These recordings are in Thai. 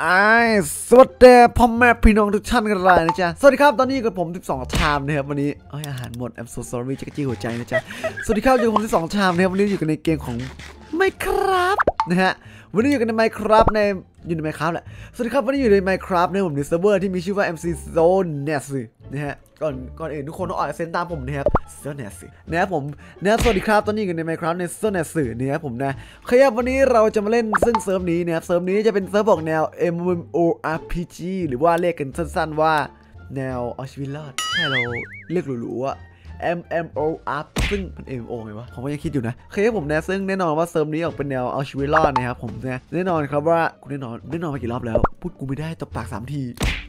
ไอ้สวัสดีพ่อแม่พี่น้องทุกท่านกันเลยนะจ๊ะ สวัสดีครับ ตอนนี้กับผม 12 ชามนะครับวันนี้เอ้ยอาหารหมด I'm so sorry จักรจี้หัวใจนะจ๊ะ สวัสดีครับอยู่กับผม 12 ชามนะครับวันนี้อยู่กันในเกมของไม่ครับนะฮะ วันนี้อยู่กันใน Minecraft ในอยู่ใน Minecraft แหละ สวัสดีครับวันนี้อยู่ใน Minecraft นผมในเซิร์ฟเวอร์ที่มีชื่อว่า MC Zone n e s นะฮะ ก่อนก่อนอื่นทุกคนต้องออกเสียงตามผมนะครับ Zone n e s นะครับผมนะสวัสดีครับตอนนี้อยู่ใน Minecraft ใน Zone n e s นะครับผมนะครับวันนี้เราจะมาเล่นซึ่งเซิร์ฟนี้นะครับเซิร์ฟนี้จะเป็นเซิร์ฟบอกแนว MMORPG หรือว่าเรียกกันสั้น ๆ ว่าแนวเอาชีวิตรอดแค่เราเรียกหรูๆอะ MMOR ซึ่งมัน MMO ไงวะ ผมก็ยังคิดอยู่นะเคครับผมนะซึ่งแน่นอนว่าเซิร์ฟนี้ออกเป็นแนวเอาชีวิตรอดนะครับผมนะแน่นอนครับว่ากูแน่นอนแน่นอนมากี่รอบแล้ว พูดกูไม่ได้ตบปากสามที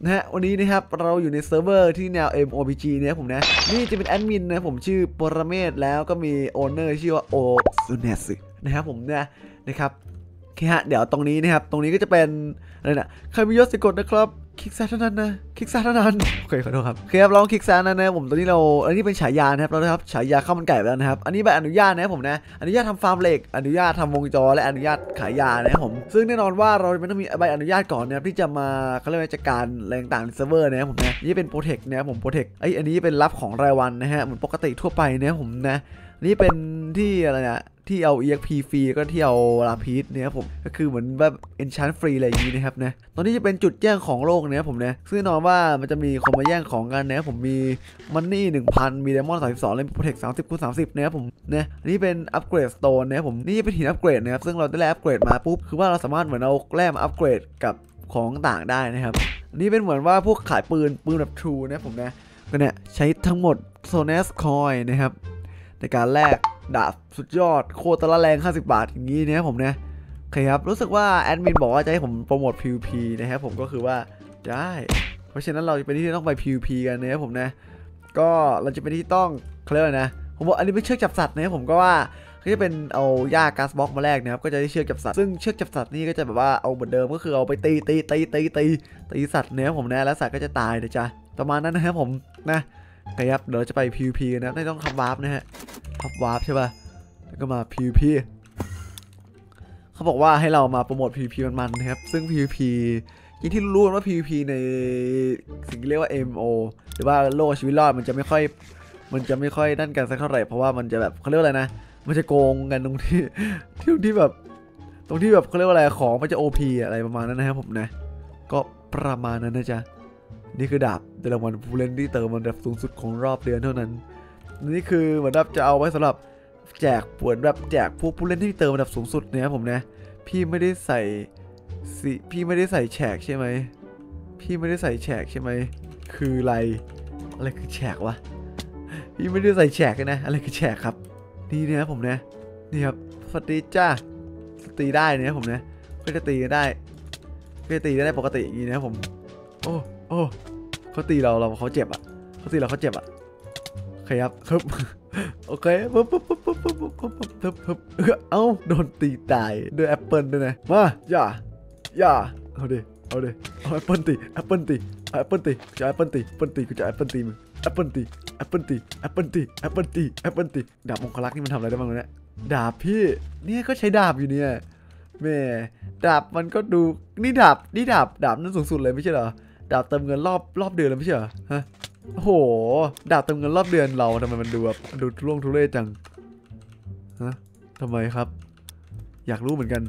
นะฮะวันนี้นะครับเราอยู่ในเซิร์ฟเวอร์ที่แนว MMORPG นะครับผมนะนี่จะเป็นแอดมินนะผมชื่อปรเมศแล้วก็มีโอเนอร์ชื่อว่าโอซูเนสนะครับผมนะนะครับโอเคฮะเดี๋ยวตรงนี้นะครับ ตรงนี้ก็จะเป็นอะไรนะครมียศสะกดนะครับ คลิกซ้ายเท่านั้นนะ คลิกซ้ายเท่านั้น โอเคขอโทษครับโอเคครับลองคลิกซ้ายนะนะผมตอนนี้เรา อันนี้เป็นฉายานะครับเราครับฉายาข้าวมันไก่ไปแล้วนะครับ อันนี้ใบอนุญาตนะครับผมนะ อนุญาตทำฟาร์มเหล็ก อนุญาตทำวงจร และอนุญาตขายยานะครับผม ซึ่งแน่นอนว่าเราไม่ต้องมีใบอนุญาตก่อนนะครับที่จะมาเขาเรียกว่าจัดการอะไรต่างในเซิร์ฟเวอร์นะครับผมนะ นี่เป็น protect นะครับผม protect ไออันนี้เป็นรับของรายวันนะฮะ เหมือนปกติทั่วไปนะครับผมนะ นี่เป็นที่อะไรนะที่เอา EXP ฟรีก็ที่เอา lapis เนี่ยครับผมก็คือเหมือนแบบ enchant ฟรีอะไรอย่างนี้นะครับนะตอนนี้จะเป็นจุดแย่งของโลกนะครับผมนะซึ่งแน่นอนว่ามันจะมีคนมาแย่งของกันนะผมมีมันนี่1,000มี diamond 32และมี protect 30คูณ30นะครับผมนะอันนี้เป็นอัปเกรด stone นะครับผมนี่เป็นหินอัปเกรดนะครับซึ่งเราได้แลอัปเกรดมาปุ๊บคือว่าเราสามารถเหมือนเอาแร่มาอัปเกรดกับของต่างได้นะครับนนี้เป็นเหมือนว่าพวกขายปืนปืนแบบ True นะผมนะก็เนี่ยใช้ทั้งหมด s o n e s Coin นะครับ ในการแลกดาบสุดยอดโคตรละแรง50 บาทอย่างนี้เนะครับผมนะโอเคครับ รู้สึกว่าแอดมินบอกว่าจะให้ผมโปรโมท PVP นะครับผมก็คือว่าได้ เพราะฉะนั้นเราจะเป็นที่ต้องไป PVP กันนะครับผมนะ ก็เราจะเป็นที่ต้องเคลียร์นะ ผมบอกอันนี้เป็นเชือกจับสัตว์นะครับผมก็ว่าก็จะเป็นเอาหญ้า grass block มาแลกนะครับก็จะได้เชือกจับสัตว์ซึ่งเชือกจับสัตว์นี่ก็จะแบบว่าเอาเหมือนเดิมก็คือเอาไปตีตีตีตีตีตีสัตว์นะครับผมนะแล้วสัตว์ก็จะตายนะจ๊ะประมาณนั้นนะครับผมนะ โอเคครับเดี๋ยวเราจะไป PVP กันนะไม่ต้องทำวาร์ปนะฮะพับวาร์ปใช่ป่ะแล้วก็มา PVP เขาบอกว่าให้เรามาโปรโมท PVP มันๆนะครับ ซึ่ง PVP อย่างที่รู้กันว่า PVP ในสิ่งที่เรียกว่า MO หรือว่าโลกชีวิตรอดมันจะไม่ค่อยมันจะไม่ค่อยนั่นกันสักเท่าไหร่เพราะว่ามันจะแบบเขาเรียกอะไรนะ มันจะโกงกันตรงที่ที่ตรงที่แบบ ตรงที่แบบเขาเรียกว่าอะไรของมันจะ OP อะไรประมาณนั้นนะครับผมนะ ก็ประมาณนั้นนะจ๊ะนี่คือดาบ ในรางวัลผู้เล่นที่เติมมันแบบสูงสุดของรอบเดือนเท่านั้น นี่คือเหมือนแบบจะเอาไว้สำหรับแจกปวนแบบแจกพวกผู้เล่นที่เติมระดับสูงสุดนะครับผมนะ พี่ไม่ได้ใส่สิพี่ไม่ได้ใส่แฉกใช่ไหมพี่ไม่ได้ใส่แฉกใช่ไหมคืออะไรอะไรคือแฉกวะพี่ไม่ได้ใส่แฉกนะ อะไรคือแฉกครับ นี่นะผมนะนี่ครับสวัสดีจ้าตีได้นะครับผมนะก็จะตีกันได้ก็จะตีได้ปกติอย่างนี้นะผม โอ้โอ้ เขาตีเราเราเขาเจ็บอะเขาตีเราเขาเจ็บอะโอเคครับฮึบโอเคปึ๊บปึ๊บปึ๊บปึ๊บปึ๊บปึ๊บปึ๊บปึ๊บปึ๊บเอ้าโดนตีตายด้วยแอปเปิลด้วยนะมาอย่าอย่าเอาดิเอาดิเอาแอปเปิลตีแอปเปิลตีแอปเปิลตีจะแอปเปิลตีแอปเปิลตีกูจะแอปเปิลตีมึงแอปเปิลตีแอปเปิลตีแอปเปิลตีแอปเปิลตีแอปเปิลตีดาบองคลักษ์นี่มันทำอะไรได้บ้างเนี่ยดาบพี่เนี่ยก็ใช้ดาบอยู่เนี่ยแม่ดาบมันก็ดูนี่ดาบนี่ดาบดาบนั่นสูงสุดเลยไม่ใช่เหรอ ดาบเติมเงินรอบรอบเดือนเลยไม่ใช่เหรอฮะโอ้โห ดาบเติมเงินรอบเดือนเราทำไมมันดูแบบดูทุร่วงทุเรศจังฮะทำไมครับ อยากรู้เหมือนกัน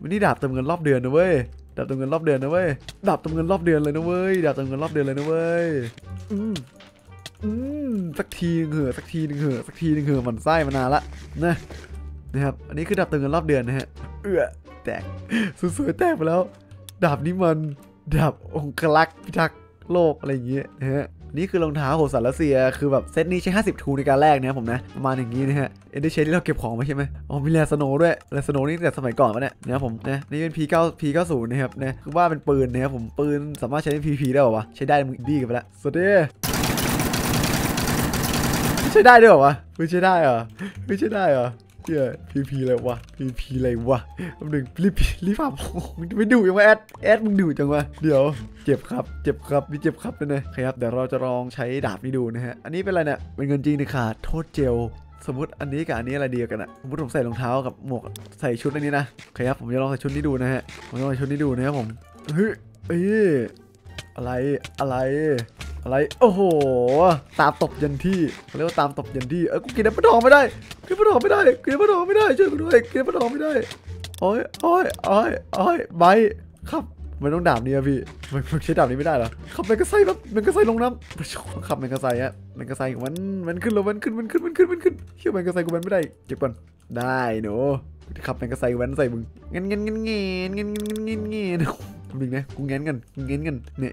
วันนี้ดาบเติมเงินรอบเดือนนะเว้ยดาบเติมเงินรอบเดือนนะเว้ยดาบเติมเงินรอบเดือนเลยนะเว้ยดาบเติมเงินรอบเดือนเลยนะเว้ยอืมอืมสักทีหนึงเหอะสักทีหนึงเหอะสักทีหนึงเหอะมันไส้มานานละนะนะครับอันนี้คือดาบเติมเงินรอบเดือนนะฮะเอื้อแตกสวยๆแตกไปแล้ว ดาบนี้มัน ดาบองคลักษ์พิทักษ์โลกอะไรอย่างเงี้ยนะฮะนี่คือรองเท้าโหสารเซีย คือแบบเซตนี้ใช้ 50 ทูในการแรกนะครับผมนะ ประมาณอย่างนี้นะฮะ เอ็นเดอร์เชนที่เราเก็บของมาใช่ไหมอ๋อมีแรสโนด้วยแรสโนนี่แต่สมัยก่อนวะเนี่ยนะผมนะนี่เป็น P9 P90 นะครับนะคือว่าเป็นปืนนะครับผมปืนสามารถใช้ใน PP ได้หรอวะ ใช้ได้มึงดีกันไปละสวัสดีใช้ได้ด้วยเหรอวะไม่ใช่ได้เหรอไม่ใช่ได้เหรอ เจ้ยพีพีเลยวะพีพีเลยวะหนึ่งรีบรีบผ่ามึไม่ดูยังไงแอดแอดมึงดูจังวะเดี๋ยวเจ็บครับเจ็บครับมีเจ็บครับเลยนะครับเดี๋ยวเราจะลองใช้ดาบนี้ดูนะฮะอันนี้เป็นอะไรเนี่ยเป็นเงินจริงนะคะโทษเจลสมมติอันนี้กับอันนี้อะไรเดียวกันอะสมมติผมใส่รองเท้ากับหมวกใส่ชุดอันนี้นะครับผมจะลองใส่ชุดนี้ดูนะฮะผมลองใส่ชุดนี้ดูนะครับผมเฮ้ยเอ้ยอะไรอะไร อะไรโอ้โห ตามตบยันที่เขาเรียกว่าตามตบยันที่เออกูกินน้ำปลาทองไม่ได้กินปลาดองไม่ได้กินปลาดองไม่ได้ช่วยกูด้วยกินปลาดองไม่ได้โอ้ยโอ้ยโอ้ยโอ้ยใบครับมันต้องดาบนี้อะพี่มันใช้ดาบนี้ไม่ได้หรอขับแมงกระไซแบบแมงกระไซลงน้ำขับแมงกระไซฮะแมงกระไซมันมันขึ้นแล้วมันขึ้นมันขึ้นมันขึ้นมันขึ้นเชื่อแมงกระไซกูมันไม่ได้เก็บก่อนได้หนูขับแมงกระไซแว้นใส่มึงเงี้ยเงี้ยเงี้ยเงี้ยเงี้ยเงี้ยเงี้ยทำดึงนะกูเงี้ยกันเงี้ยกันเนี่ย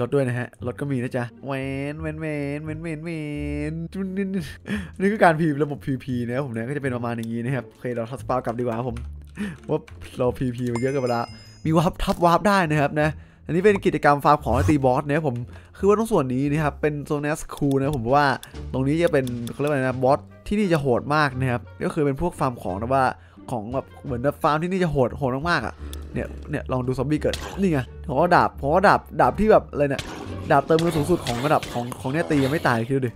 รถด้วยนะฮะ รถก็มีนะจ๊ะแว้นแว้นแว้นแว้นแว้นแว้นจุนนี่นี่คือการพีระบบ PVP นะครับผมเนี่ยก็จะเป็นประมาณอย่างนี้นะครับโอเคเราทับ spawn กลับดีกว่าผมว่าเรา PVP มาเยอะเกันไปละมีวาร์ปทับวาร์ปได้นะครับนะอันนี้เป็นกิจกรรมฟาร์มของตีบอสเนี่ยผมคือว่าตรงส่วนนี้นะครับเป็นโซนเนสคูนะผมว่าตรงนี้จะเป็นเขาเรียกว่าอะไรนะบอสที่นี่จะโหดมากนะครับก็คือเป็นพวกฟาร์มของแต่ว่า ของแบบเหมือนฟาร์มที่นี่จะโหดโหดมากๆอะเนี่ยเนี่ยลองดูซอมบี้เกิดนี่ไงผมว่าดาบผมว่าดาบดาบที่แบบอะไรเนี่ยดาบเติมเงินสูงสุดของระดับของของเนี่ยตียังไม่ตายคิดดูดิ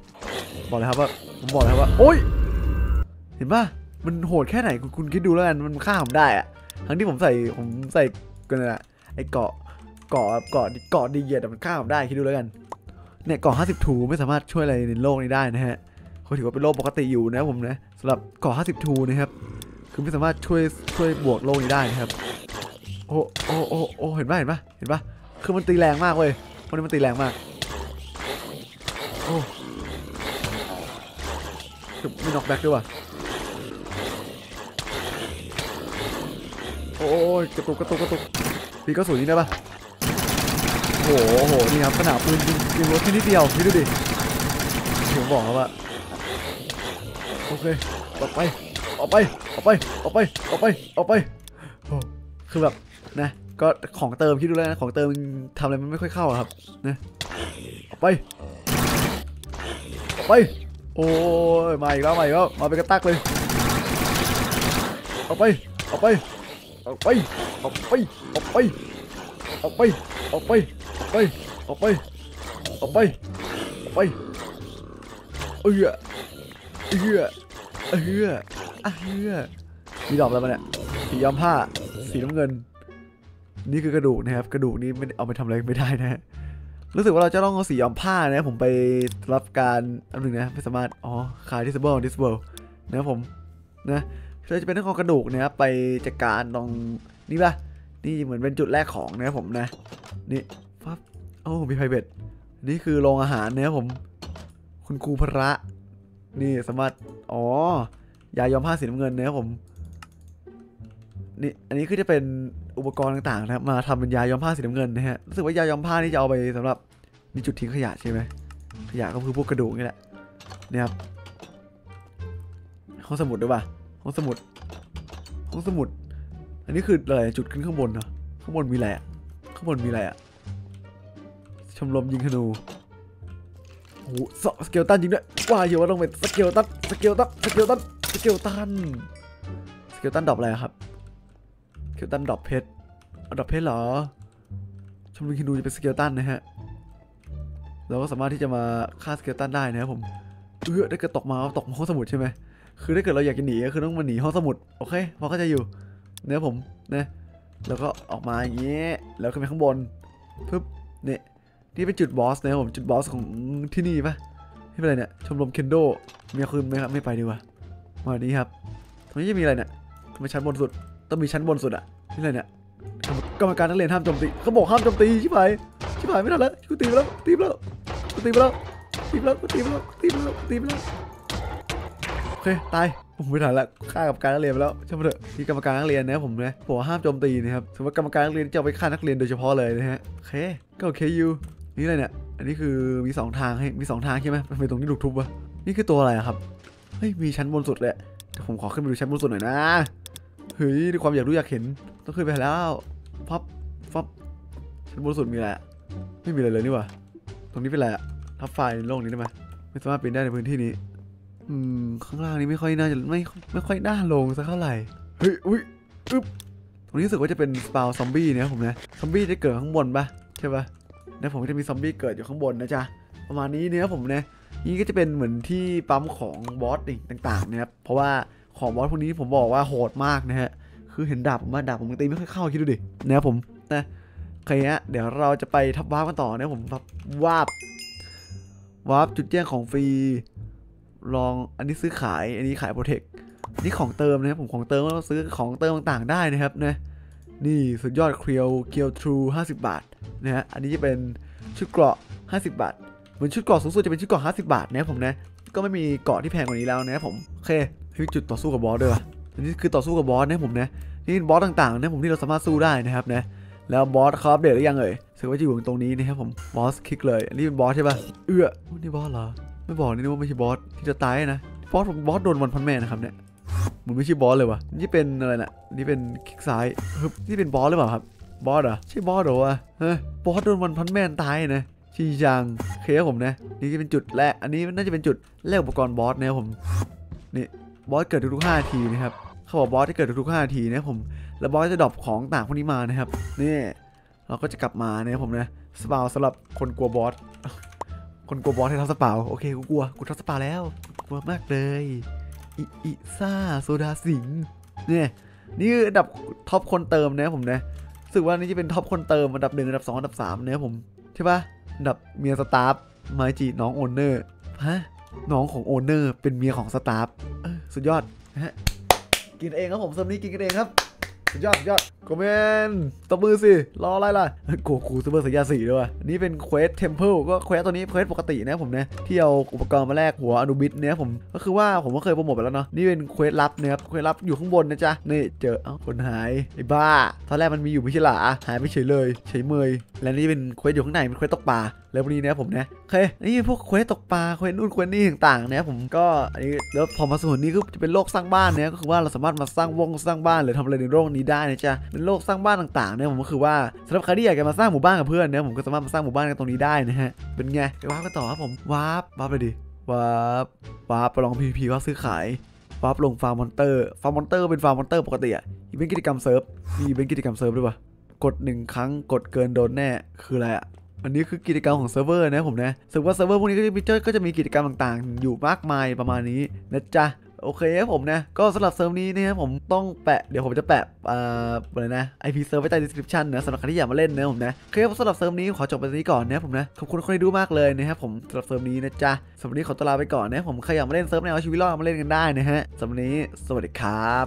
บอกเลยครับว่าผมบอกเลยครับว่าโอ้ยเห็นปะมันโหดแค่ไหนคุณคุณคิดดูแล้วกันมันฆ่าผมได้อะทั้งที่ผมใส่ผมใส่กันนะไอเกาะเกาะเกาะเกาะดีเยียดมันฆ่าผมได้คิดดูแล้วกันเนี่ยเกาะ50ทูไม่สามารถช่วยอะไรในโลกนี้ได้นะฮะเขาถือว่าเป็นโลกปกติอยู่นะผมนะสำหรับเกาะ50ทูนะครับ คือไม่สามารถช่วยช่วยบวกโลกนี้ได้นะครับ โอ้โอ้โอ้โอ้เห็นปะเห็นปะเห็นปะคือมันตีแรงมากเว้ยวันนี้มันตีแรงมากโอ้คือไม่น็อกแบ็กด้วยว่ะโอ้ยกระตุกกระตุกกระตุกตีกระสุนนี้ได้ปะโอ้โหนี่ครับขนาดปืนยิงยิงรถแค่นิดเดียวคิดดูดิผมบอกแล้วว่าโอเคออไป ออกไปออกไปออกไปออกไปออกไปโอ้คือแบบนะก็ของเติมคิดดูแล้วนะของเติมทำอะไรมันไม่ค่อยเข้าครับนะออกไปออกไปโอ้ยมาอีกแล้วมาอีกแล้วมาเป็นกระตักเลยออกไปออกไปออกไปออกไปออกไปออกไปออกไปออกไปออกไปออกไปออกไปเอื้อเอื้อเอื้ออะ เอื้อมีดอกอะไรมาเนี่ยสีย้อมผ้า สีน้ำเงิน นี่คือกระดูกนะครับ กระดูกนี้ไม่เอาไปทำอะไรไม่ได้นะฮะรู้สึกว่าเราจะต้องเอาสีย้อมผ้านะผมไปรับการอันหนึ่งนะไม่สามารถอ๋อขาย disable disable นะครับผมนะเราจะเป็นเรื่องของกระดูกนะครับไปจัดการตรงนี่ป่ะนี่เหมือนเป็นจุดแรกของนะครับผมนะ นี่ฟับโอ้มีไพเบตนี่คือโรงอาหารนะครับผม คุณครูพระ นี่สามารถ อ๋อ ยายอมผ้าสีน้ำเงินนะครับผมนี่อันนี้คือจะเป็นอุปกรณ์ต่างๆนะครับมาทำเป็นยาย้อมผ้าสีน้ำเงินนะฮะรู้สึกว่ายาย้อมผ้านี่จะเอาไปสำหรับนี่จุดทิ้งขยะใช่ไหมขยะก็คือพวกกระดูกนี่แหละเนี่ยครับห้องสมุดด้วยป่ะห้องสมุดห้องสมุด อันนี้คืออะไรจุดขึ้นข้างบนเหรอข้างบนมีอะไรอะข้างบนมีอะไรอะชมรมยิงธนูโอ้โห skeleton จริงด้วยว่าอยู่ว่าต้องเป็น skeleton skeleton skeleton skeleton skeleton drop อะไรครับ skeleton drop เพชรอ drop เพชรเหรอชมรมยิงธนูจะเป็น skeleton นะฮะเราก็สามารถที่จะมาฆ่าสเกลตันได้นะครับผมเออได้เกิดตกมาตกห้องสมุดใช่ไหมคือถ้าเกิดเราอยากจะหนีก็คือต้องมาหนีห้องสมุดโอเคพอเข้าใจอยู่เนี่ยผมนะแล้วก็ออกมาอย่างเงี้ยแล้วขึ้นไปข้างบนปึ๊บเนี่ยนี่เป็นจุดบอสนะครับผมจุดบอสของที่นี่ปะที่เป็นอะไรเนี่ยชมรมเคนโดมีคืนไหมครับไม่ไปดีกว่า มานี้ครับตรงนี้จะมีอะไรเนี่ยทำไมชั้นบนสุด ต้องมีชั้นบนสุดอะนี่อะไรเนี่ยกรรมการนักเรียนห้ามโจมตีเขาบอกห้ามโจมตีชิบหายชิบหายไม่ทันแล้วกูตีไปแล้วตีไปแล้วกูตีไปแล้วตีไปแล้วกูตีไปแล้วตีไปแล้วตีไปแล้วโอเคตายผมไม่ทันละฆ่ากับการนักเรียนไปแล้วใช่ไหมเถอะที่กรรมการนักเรียนนะผมนะผมห้ามโจมตีนะครับสมมติกรรมการนักเรียนจะเอาไปฆ่านักเรียนโดยเฉพาะเลยนะฮะโอเคก็โอเคอยู่นี่อะไรเนี่ยอันนี้คือมีสองทางให้มีสองทางใช่ไหมทำไมตรงนี้ถูกทุบวะนี่คือตัวอะไรครับ เฮ้ยมีชั้นบนสุดเลยเดี๋ยวผมขอขึ้นไปดูชั้นบนสุดหน่อยนะเฮ้ยด้วยความอยากรู้อยากเห็นต้องขึ้นไปแล้วพับฟับชั้นบนสุดมีอะไรอะไม่มีอะไรเลยนี่หว่าตรงนี้เป็นอะไรอะทับไฟล์โลกนี้ได้ไหมไม่สามารถปีนได้ในพื้นที่นี้ อืมข้างล่างนี้ไม่ค่อยน่าจะไม่ไม่ค่อยน่าลงสักเท่าไหร่เฮ้ยอุ้ยอึ๊บตรงนี้รู้สึกว่าจะเป็นสปาวซอมบี้เนี่ยผมนะซอมบี้จะเกิดข้างบนปะใช่ปะแล้วผมก็จะมีซอมบี้เกิดอยู่ข้างบนนะจ๊ะประมาณนี้เนี่ยผมนะ นี่ก็จะเป็นเหมือนที่ปั๊มของบอสอีกต่างๆนะครับเพราะว่าของบอสพวกนี้ผมบอกว่าโหดมากนะฮะคือเห็นดาบผมมาดาบผมตีไม่ค่อยเข้าคิดดูดินะครับผมนะโอเคฮะเดี๋ยวเราจะไปทับวาร์ปกันต่อนะผมทับวาร์ปวาร์ปจุดแย่งของฟรีลองอันนี้ซื้อขายอันนี้ขาย protect อันนี้ของเติมนะครับผมของเติมก็ซื้อของเติมต่างๆได้นะครับนะนี่สุดยอดเคลียวเคียวทรู50 บาทนะฮะอันนี้จะเป็นชุดเกราะ 50 บาท เหมือนชุดเกราะสูงสุดจะเป็นชุดเกราะ50 บาทนะผมนะ ก็ไม่มีเกราะที่แพงกว่านี้แล้วนะผม โอเคเฮ้จุดต่อสู้กับบอสด้วยอันนี้คือต่อสู้กับบอสนะผมนะ นี่บอสต่างๆนะผมที่เราสามารถสู้ได้นะครับนะ แล้วบอสเขาอัปเดตหรือยังเอ่ยรู้สึกว่าจะอยู่ตรงนี้นะครับผม บอสคลิกเลย อันนี้เป็นบอสใช่ป่ะ เอื้อนี่บอสเหรอ ไม่บอกนี่ว่าไม่ใช่บอสที่จะตายนะ บอสบอสโดน one punch แม่นะครับเนี่ยมันไม่ใช่บอสเลยวะนี่เป็นอะไรนะนี่เป็นคลิกซ้ายนี่เป็นบอสหรือเปล่าครับ บอสเหรอ ใช่บอสเหรอวะ เฮ้ย บอสโดน one punch แม่ตายนะ ชิจังโอเคผมนะ นี่จะเป็นจุดแลก อันนี้น่าจะเป็นจุดแลกอุปกรณ์บอสนะครับผม นี่บอสเกิดทุกๆ5นาทีนะครับ เขาบอกบอสที่เกิดทุกๆ5นาทีนะผม แล้วบอสจะ drop ของต่างพวกนี้มานะครับ นี่เราก็จะกลับมานะครับผมนะ spawn สำหรับคนกลัวบอส คนกลัวบอสให้ทับ spawn โอเคกูกลัว กูทับ spawn แล้ว กลัวมากเลย อิอิซ่าโซดาสิงเนี่ยนี่คืออันดับท็อปคนเติมนะผมนะรู้สึกว่านี่จะเป็นท็อปคนเติมอันดับหนึ่งอันดับสองอันดับสามนะผมใช่ปะ ดับเมีย staff ไมจีน้อง owner ฮะน้องของ owner เป็นเมียของ staff สุดยอดฮะกินเองครับผมเซิร์ฟนี้กินกันเองครับ สุดยอดสุดยอด โกเมนตบมือสิ รออะไรล่ะโกคูซูเปอร์ไซย่าสี่ด้วยอันนี่เป็น quest temple ก็ quest ตัวนี้ quest ปกตินะผมนะที่เอาอุปกรณ์มาแลกหัวอนูบิสเนี่ยผมก็คือว่าผมก็เคยโปรโมทไปแล้วเนาะนี่เป็น quest ลับนะครับ quest ลับอยู่ข้างบนนะจ๊ะนี่เจอเอ้าคนหายไอ้บ้าตอนแรกมันมีอยู่ไม่ใช่หรอหายไปเฉยเลยเฉยเมยและนี่เป็น quest อยู่ข้างในเป็น quest ตกปลาแล้ววันนี้นะผมนะโอเคนี่พวก quest ตกปลา quest นู่น quest นี่ต่างๆนะผมก็อันนี้แล้วพอมาส่วนนี้ก็จะเป็นโลกสร้างบ้านเนี่ยก็คือว่าเราสามารถมาสร้างวงสร้างบ้านหรือทำอะไรในโลกนี้ได้นะจ๊ะเป็นโลกสร้างบ้านต่างๆเนี่ยผมก็คือว่าสำหรับใครที่อยากจะมาสร้างหมู่บ้านกับเพื่อนเนี่ยผมก็สามารถมาสร้างหมู่บ้านกันตรงนี้ได้นะฮะเป็นไงไปวาร์ปกันต่อครับผมวาร์ปวาร์ปไปดิวาร์ปวาร์ปไปลองพีพีว่าซื้อขายวาร์ปลงฟาร์ม monster ฟาร์ม monster เป็นฟาร์ม monster ปกติอะอีเวนต์กิจกรรมเซิร์ฟ มีอีเวนต์กิจกรรมเซิร์ฟด้วยปะกดหนึ่งครั้งกดเกินโดนแน่ คืออะไรอะ อันนี้คือกิจกรรมของเซิร์ฟเวอร์นะผมนะ รู้สึกว่าเซิร์ฟเวอร์พวกนี้ก็จะมีก็จะมีกิจกรรมต่างๆ อยู่มากมายประมาณนี้นะจ๊ะ โอเคครับผมนะ ก็สำหรับเซิร์ฟนี้นะครับผมต้องแปะ เดี๋ยวผมจะแปะอ่าอะไรนะ IP เซิร์ฟไว้ใต้ description นะสำหรับใครที่อยากมาเล่นนะผมนะโอเคครับสำหรับเซิร์ฟนี้ขอจบไปตรงนี้ก่อนนะครับผมนะ ขอบคุณคนที่ดูมากเลยนะครับผมสำหรับเซิร์ฟนี้นะจ๊ะสำหรับนี้ขอตลาไปก่อนนะผมใครอยากมาเล่นเซิร์ฟแนวชีวิตรอดมาเล่นกันได้นะฮะสำหรับนี้สวัสดีครับ